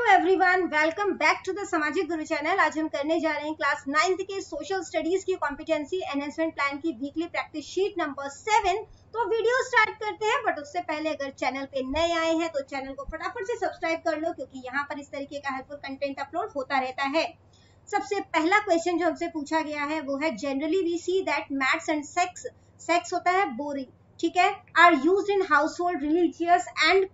Everyone welcome back to the Samajik Guru channel आज हम करने जा रहे हैं क्लास नाइन्थ के सोशल स्टडीज़ की कॉम्पिटेंसी एनहेंसमेंट प्लान की weekly practice sheet number seven तो वीडियो स्टार्ट करते हैं बट उससे पहले अगर चैनल पे नए आए हैं तो चैनल को फटाफट से सब्सक्राइब कर लो, क्योंकि यहाँ पर इस तरीके का हेल्पफुल कंटेंट अपलोड होता रहता है। सबसे पहला क्वेश्चन जो हमसे पूछा गया है, वो है generally we see that maths and sex sex होता है बोरिंग ठीक है? Are use in household religious and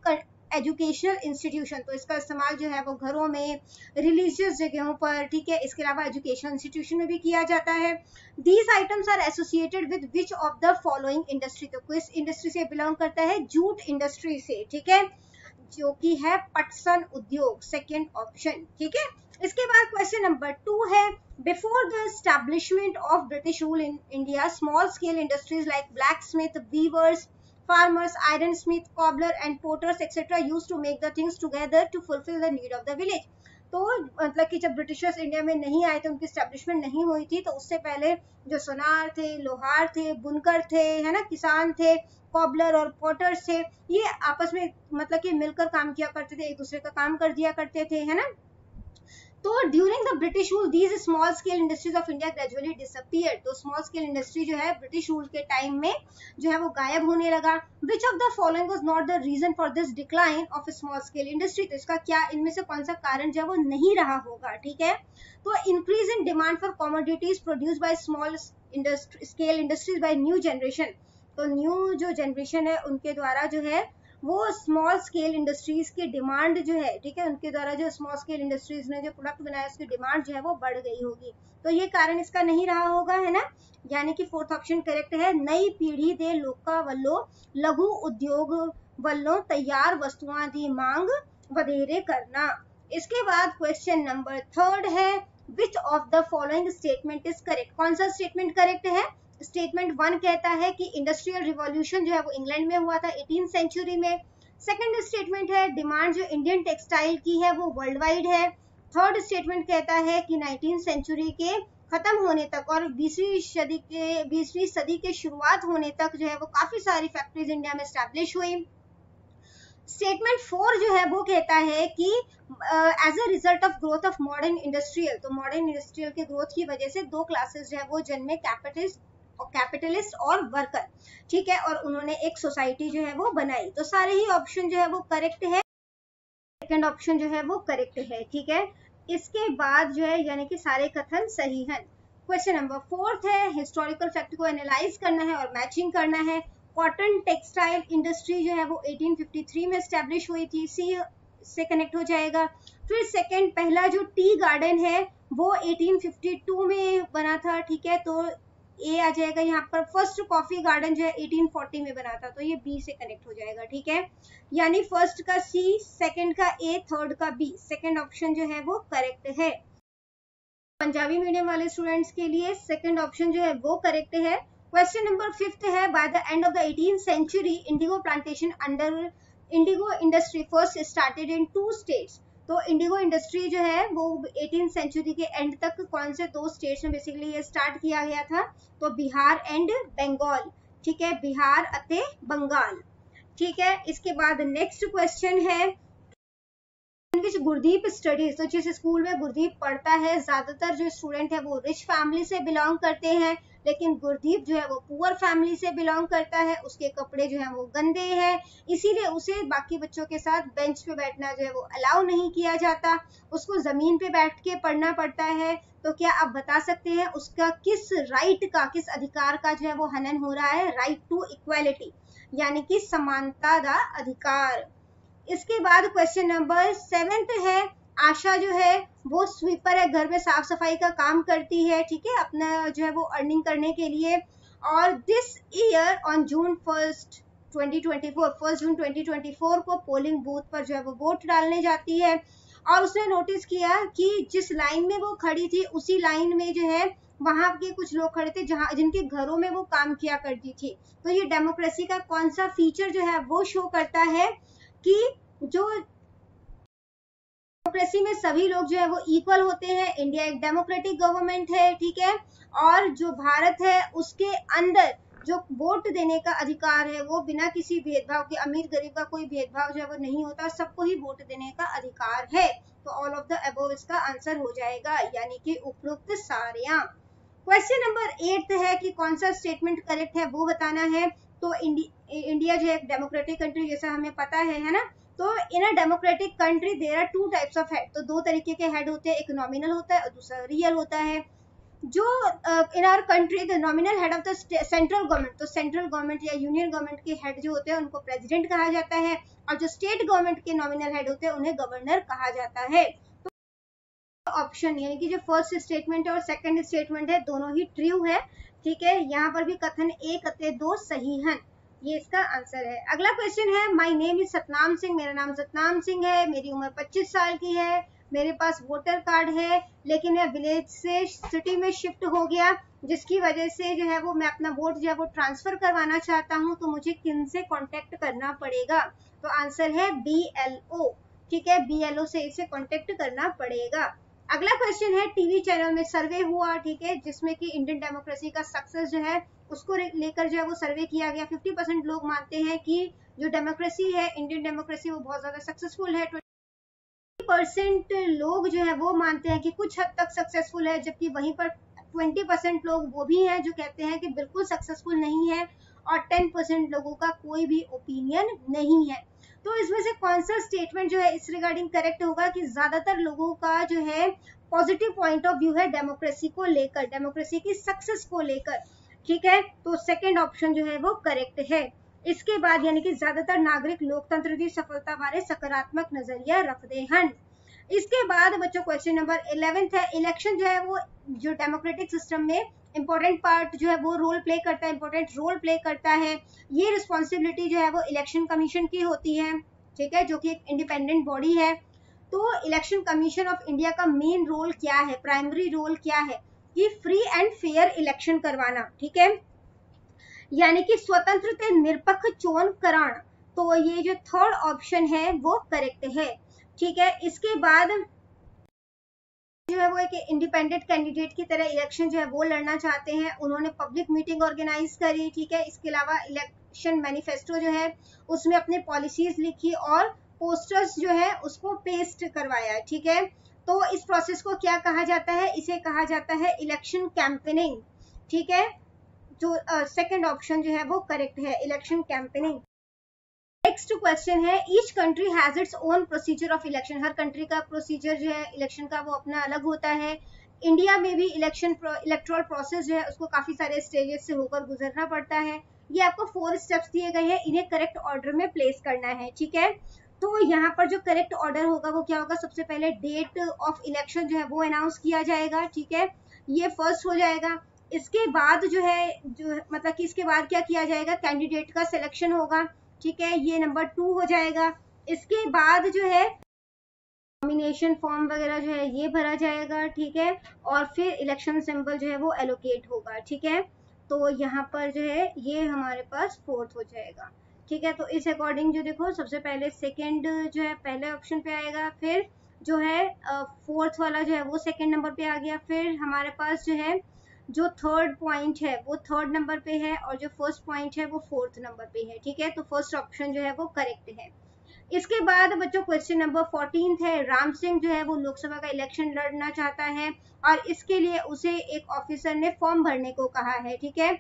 educational institution तो इसका इस्तेमाल जो है वो घरों में रिलीजियस जगहों पर, ठीक है? इसके अलावा एजुकेशनल इंस्टीट्यूशन में भी किया जाता है। These items are associated with which of the following industry तो किस इंडस्ट्री से बिलोंग करता है? जूट इंडस्ट्री से, ठीक है? जो कि है पटसन उद्योग सेकेंड ऑप्शन ठीक है? इसके बाद क्वेश्चन नंबर टू है। Before the establishment of British rule in India small scale industries like blacksmith weavers farmers, ironsmith, cobbler and porters etc. used to make the things together to fulfill the need of the village. तो मतलब कि जब Britishers India में नहीं आए थे उनकी establishment नहीं हुई थी तो उससे पहले जो सोनार थे लोहार थे बुनकर थे है ना किसान थे कॉबलर और पोटर्स थे ये आपस में मतलब कि मिलकर काम किया करते थे एक दूसरे का काम कर दिया करते थे है ना तो during the British rule these small scale industries of India gradually disappear तो स्मॉल स्केल इंडस्ट्री जो है ब्रिटिश रूल के टाइम में जो है, वो गायब होने लगा which of the following was not the reason for this decline of small scale industry तो इसका क्या, इनमें से कौन सा कारण जो है, वो नहीं रहा होगा, ठीक है? तो increase in demand for commodities produce by small scale industries by new generation तो न्यू जो जनरेशन है, उनके द्वारा जो है वो स्मॉल स्केल इंडस्ट्रीज़ की डिमांड जो है, ठीक है, उनके द्वारा जो स्मॉल स्केल इंडस्ट्रीज़ ने जो प्रोडक्ट बनाया, उसकी डिमांड जो है वो बढ़ गई होगी। तो ये कारण इसका नहीं रहा होगा, है ना? यानी कि फोर्थ ऑप्शन करेक्ट है, नई पीढ़ी दे लोका वल्लो लघु उद्योग वल्लो तैयार वस्तुओं दी मांग वधेरे करना। इसके बाद क्वेश्चन नंबर थर्ड है which of the following statement is correct कौन सा स्टेटमेंट करेक्ट है? स्टेटमेंट वन कहता है कि इंडस्ट्रियल रिवॉल्यूशन जो है वो इंग्लैंड में हुआ था एटीन सेंचुरी में। सेकंड स्टेटमेंट है डिमांड जो इंडियन टेक्सटाइल की है वो वर्ल्ड वाइड है। थर्ड स्टेटमेंट कहता है कि नाइनटीन सेंचुरी के खत्म होने तक और बीसवीं सदी के, बीसवीं सदी के शुरुआत होने तक जो है वो काफ़ी सारी फैक्ट्रीज इंडिया में स्टैब्लिश हुई। स्टेटमेंट फोर जो है वो कहता है कि as a result of growth of modern industrial तो मॉडर्न इंडस्ट्रियल के ग्रोथ की वजह से दो क्लासेस जो है वो जन्मे कैपिटलिस्ट कैपिटलिस्ट और वर्कर ठीक है? और उन्होंने एक सोसाइटी जो है वो बनाई। तो सारे ही ऑप्शन जो है वो करेक्ट है। सेकंड ऑप्शन जो है वो करेक्ट है, ठीक है? इसके बाद जो है, यानी कि सारे कथन सही है। क्वेश्चन नंबर फोर्थ है हिस्टोरिकल फैक्ट को एनालाइज करना है और मैचिंग करना है। कॉटन टेक्सटाइल इंडस्ट्री जो है वो 1853 में स्टैब्लिश हुई थी। सी से कनेक्ट हो जाएगा। फिर सेकंड पहला जो टी गार्डन है, वो 1852 में बना था, ठीक है? तो ए आ जाएगा यहाँ पर। फ़र्स्ट कॉफ़ी गार्डन जो है 1840 में बना था तो ये बी से कनेक्ट हो जाएगा, ठीक है? यानी फ़र्स्ट का सी सेकंड का ए थर्ड का बी सेकंड ऑप्शन जो है वो करेक्ट है। पंजाबी मीडियम वाले स्टूडेंट्स के लिए सेकंड ऑप्शन जो है वो करेक्ट है। क्वेश्चन नंबर फिफ्थ है by the end of the eighteen century indigo plantation under indigo industry first started in two states तो इंडिगो इंडस्ट्री जो है, वो एटीन सेंचुरी के एंड तक कौन से दो स्टेट्स में बेसिकली ये स्टार्ट किया गया था? तो बिहार एंड बंगाल ठीक है? बिहार अते बंगाल, ठीक है? इसके बाद नेक्स्ट क्वेश्चन है गुरदीप स्टडीज़ तो जिस स्कूल में गुरदीप पढ़ता है, ज़्यादातर जो स्टूडेंट है वो रिच फैमिली से बिलोंग करते हैं लेकिन गुरदीप जो है वो पुअर फैमिली से बिलोंग करता है, उसके कपड़े जो है वो गंदे हैं, इसीलिए उसे बाकी बच्चों के साथ बेंच पे बैठना जो है वो अलाउ नहीं किया जाता। उसको ज़मीन पे बैठ के पढ़ना पड़ता है। तो क्या आप बता सकते हैं उसका किस राइट का, किस अधिकार का जो है वो हनन हो रहा है? राइट टू इक्वेलिटी यानी कि समानता का अधिकार। इसके बाद क्वेश्चन नंबर सेवेंथ है। आशा जो है, वो स्वीपर है, घर में साफ़ सफ़ाई का काम करती है, ठीक है? अपना जो है वो अर्निंग करने के लिए। और this year on June first 2024 first June 2024 को पोलिंग बूथ पर जो है वो वोट डालने जाती है। और उसने नोटिस किया कि जिस लाइन में वो खड़ी थी, उसी लाइन में जो है, वहाँ के कुछ लोग खड़े थे, जहाँ, जिनके घरों में वो काम किया करती थी। तो ये डेमोक्रेसी का कौन सा फीचर जो है, वो शो करता है कि जो डेमोक्रेसी में सभी लोग जो है वो इक्वल होते हैं। इंडिया एक डेमोक्रेटिक गवर्नमेंट है, ठीक है? और जो भारत है, उसके अंदर जो वोट देने का अधिकार है, वो बिना किसी भेदभाव के, अमीर गरीब का कोई भेदभाव जो है वो नहीं होता सबको ही वोट देने का अधिकार है। तो ऑल ऑफ़ द अबव इसका आंसर हो जाएगा, यानी कि उपरोक्त सारियाँ। क्वेश्चन नंबर एट है कि कौन सा स्टेटमेंट करेक्ट है, वो बताना है। तो इंडिया जो है डेमोक्रेटिक कंट्री जैसा हमें पता है है ना? तो in a democratic country there are two types of head तो दो तरीके के हेड होते हैं, एक नॉमिनल होता है और दूसरा रियल होता है। जो in our country the nominal head of the central government तो सेंट्रल गवर्नमेंट या यूनियन गवर्नमेंट के हेड जो होते हैं, उनको प्रेसिडेंट कहा जाता है और जो स्टेट गवर्नमेंट के नॉमिनल हेड होते हैं, उन्हें गवर्नर कहा जाता है। तो ऑप्शन यानी कि जो फ़र्स्ट स्टेटमेंट है और सेकंड स्टेटमेंट है, दोनों ही ट्रू है, ठीक है? यहाँ पर भी कथन एक दो सही है। ये इसका आंसर है। अगला क्वेश्चन है my name is Satnam Singh, मेरा नाम सतनाम सिंह है, मेरी उम्र 25 साल की है, मेरे पास वोटर कार्ड है, लेकिन मैं विलेज से सिटी में शिफ्ट हो गया, जिसकी वजह से जो है वो मैं अपना वोट जो है वो ट्रांसफ़र करवाना चाहता हूँ तो मुझे किन से कॉन्टेक्ट करना पड़ेगा? तो आंसर है ओ ठीक है? ओ से इसे कॉन्टेक्ट करना पड़ेगा। अगला क्वेश्चन है टीवी चैनल में सर्वे हुआ, ठीक है, जिसमें कि इंडियन डेमोक्रेसी का सक्सेस जो है, उसको लेकर जो है वो सर्वे किया गया। 50 परसेंट लोग मानते हैं कि जो डेमोक्रेसी है इंडियन डेमोक्रेसी वो बहुत ज़्यादा सक्सेसफुल है। परसेंट लोग जो है वो मानते हैं कि कुछ हद तक सक्सेसफुल है, जबकि वहीं पर ट्वेंटी परसेंट लोग वो भी हैं जो कहते हैं कि बिल्कुल सक्सेसफुल नहीं है। और टेन परसेंट लोगों का कोई भी ओपिनियन नहीं है। तो इसमें से कौन सा स्टेटमेंट जो है इस रिगार्डिंग करेक्ट होगा कि ज़्यादातर लोगों का जो है पॉजिटिव पॉइंट ऑफ़ व्यू है डेमोक्रेसी को लेकर डेमोक्रेसी की सक्सेस को लेकर। ठीक है? तो सेकेंड ऑप्शन जो है वो करेक्ट है। इसके बाद यानी कि ज़्यादातर नागरिक लोकतंत्र की सफलता बारे सकारात्मक नज़रिया रखते हैं। इसके बाद बच्चों क्वेश्चन नंबर इलेवेंथ है। इलेक्शन जो है वो, जो डेमोक्रेटिक सिस्टम में इंपॉर्टेंट पार्ट जो है वो रोल प्ले करता है इंपॉर्टेंट रोल प्ले करता है। ये रिस्पॉन्सिबिलिटी जो है वो इलेक्शन कमीशन की होती है, ठीक है, जो कि एक इंडिपेंडेंट बॉडी है। तो इलेक्शन कमीशन ऑफ़ इंडिया का मेन रोल क्या है प्राइमरी रोल क्या है? कि फ्री एंड फेयर इलेक्शन करवाना, ठीक है? यानी कि स्वतंत्र निरपक्ष, चोन, करण। तो ये जो थर्ड ऑप्शन है, वो करेक्ट है, ठीक है? इसके बाद जो है वो एक इंडिपेंडेंट कैंडिडेट की तरह इलेक्शन जो है वो लड़ना चाहते हैं। उन्होंने पब्लिक मीटिंग ऑर्गेनाइज करी ठीक है? इसके अलावा इलेक्शन मैनिफेस्टो जो है उसमें अपने पॉलिसीज़ लिखी और पोस्टर्स जो है उसको पेस्ट करवाया ठीक है? तो इस प्रोसेस को क्या कहा जाता है? इसे कहा जाता है इलेक्शन कैंपेनिंग ठीक है? जो सेकंड uh, ऑप्शन जो है वो करेक्ट है इलेक्शन कैंपेनिंग नेक्स्ट क्वेश्चन है each country has its own procedure of election her country का प्रोसीजर जो है इलेक्शन का वो अपना अलग होता है। इंडिया में भी इलेक्शन इलेक्ट्रल प्रोसेस जो है, उसको काफ़ी सारे स्टेजेस से होकर गुजरना पड़ता है। ये आपको फोर स्टेप्स दिए गए हैं, इन्हें करेक्ट ऑर्डर में प्लेस करना है, ठीक है? तो यहाँ पर जो करेक्ट ऑर्डर होगा, वो क्या होगा? सबसे पहले डेट ऑफ़ इलेक्शन जो है, वो अनाउंस किया जाएगा, ठीक है? ये फ़र्स्ट हो जाएगा। इसके बाद जो है, जो मतलब कि इसके बाद क्या किया जाएगा? कैंडिडेट का सिलेक्शन होगा। ठीक है, ये नंबर टू हो जाएगा। इसके बाद जो है नॉमिनेशन फॉर्म वगैरह जो है, ये भरा जाएगा, ठीक है? और फिर इलेक्शन सिंबल जो है, वो एलोकेट होगा, ठीक है? तो यहाँ पर जो है, ये हमारे पास फोर्थ हो जाएगा। ठीक है तो इस अकॉर्डिंग जो देखो, सबसे पहले सेकेंड जो है, पहले ऑप्शन पे आएगा, फिर जो है फोर्थ वाला जो है, वो सेकेंड नंबर पे आ गया। फिर हमारे पास जो है जो थर्ड पॉइंट है, वो थर्ड नंबर पे है और जो फ़र्स्ट पॉइंट है, वो फोर्थ नंबर पे है, ठीक है? तो फ़र्स्ट ऑप्शन जो है, वो करेक्ट है। इसके बाद बच्चों क्वेश्चन नंबर फोर्टीन है। राम सिंह जो है, वो लोकसभा का इलेक्शन लड़ना चाहता है और इसके लिए उसे एक ऑफिसर ने फॉर्म भरने को कहा है, ठीक है?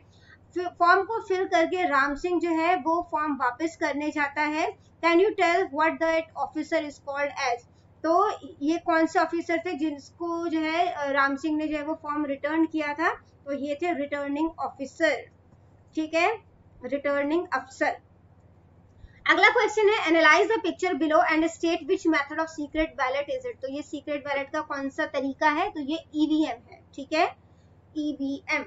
फॉर्म को फिल करके राम सिंह जो है, वो फॉर्म वापस करने जाता है। Can you tell what that officer is called as तो ये कौन से ऑफिसर थे जिसको जो है राम सिंह ने जो है वो फॉर्म रिटर्न किया था? तो ये थे रिटर्निंग ऑफिसर ठीक है? रिटर्निंग अफसर अगला क्वेश्चन है analyse the picture below and state which method of secret ballot is it तो ये सीक्रेट बैलेट का कौन सा तरीका है? तो ये ईवीएम है, ठीक है? ईवीएम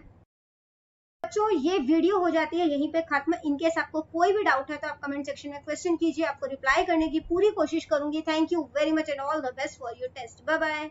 बच्चों, ये वीडियो हो जाती है यहीं पे खत्म। इनकेस आपको कोई भी डाउट है तो आप कमेंट सेक्शन में क्वेश्चन कीजिए, आपको रिप्लाई करने की पूरी कोशिश करूँगी। Thank you very much and all the best for your test bye bye